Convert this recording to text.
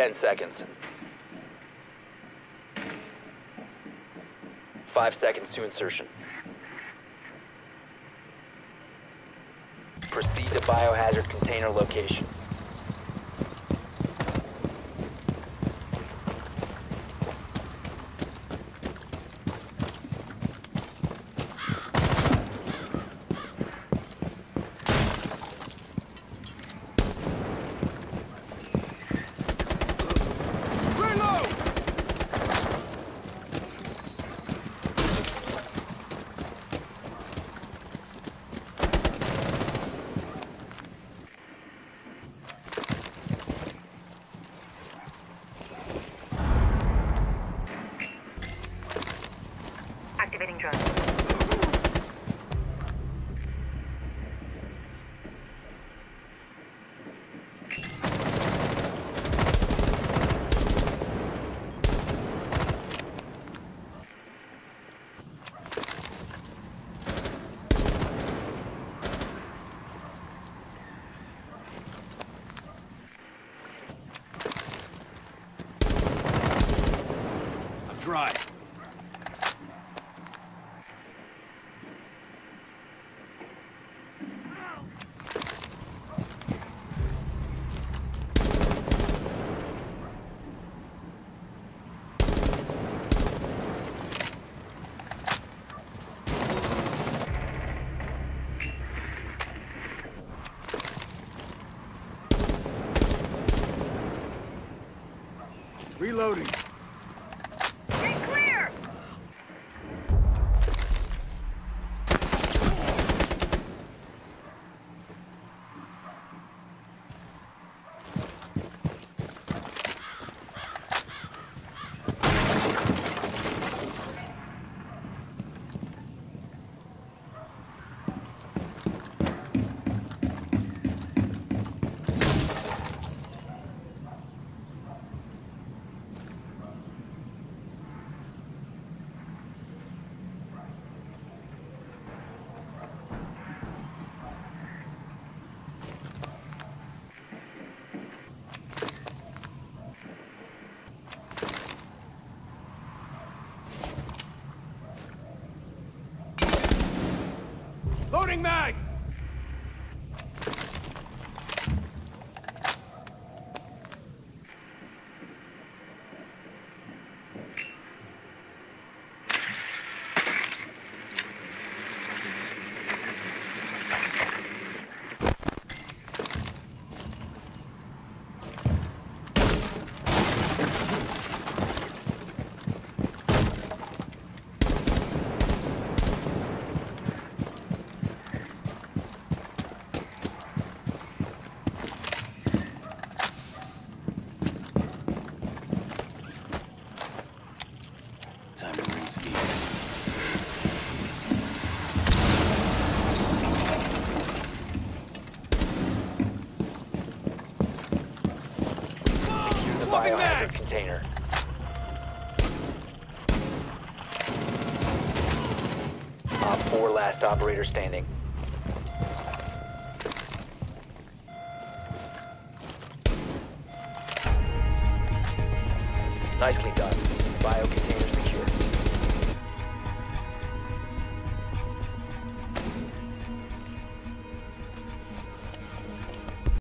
Ten seconds. Five seconds to insertion. Proceed to biohazard container location. Activating drone. I'm dry. Reloading. Mag! Biohazard mags. container. Op 4 last operator standing. Nicely done. Bio container